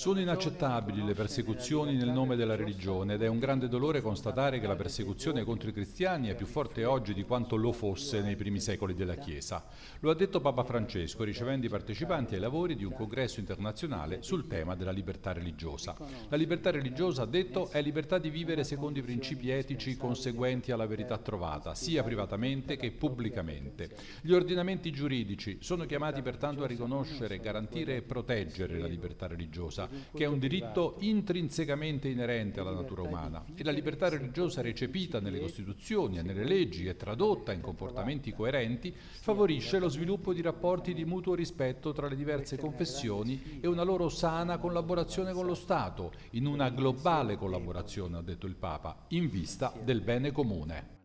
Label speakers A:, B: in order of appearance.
A: Sono inaccettabili le persecuzioni nel nome della religione ed è un grande dolore constatare che la persecuzione contro i cristiani è più forte oggi di quanto lo fosse nei primi secoli della Chiesa. Lo ha detto Papa Francesco ricevendo i partecipanti ai lavori di un congresso internazionale sul tema della libertà religiosa. La libertà religiosa, ha detto, è libertà di vivere secondo i principi etici conseguenti alla verità trovata, sia privatamente che pubblicamente. Gli ordinamenti giuridici sono chiamati pertanto a riconoscere, garantire e proteggere la libertà religiosa che è un diritto intrinsecamente inerente alla natura umana e la libertà religiosa recepita nelle Costituzioni e nelle leggi e tradotta in comportamenti coerenti favorisce lo sviluppo di rapporti di mutuo rispetto tra le diverse confessioni e una loro sana collaborazione con lo Stato, in una globale collaborazione, ha detto il Papa, in vista del bene comune.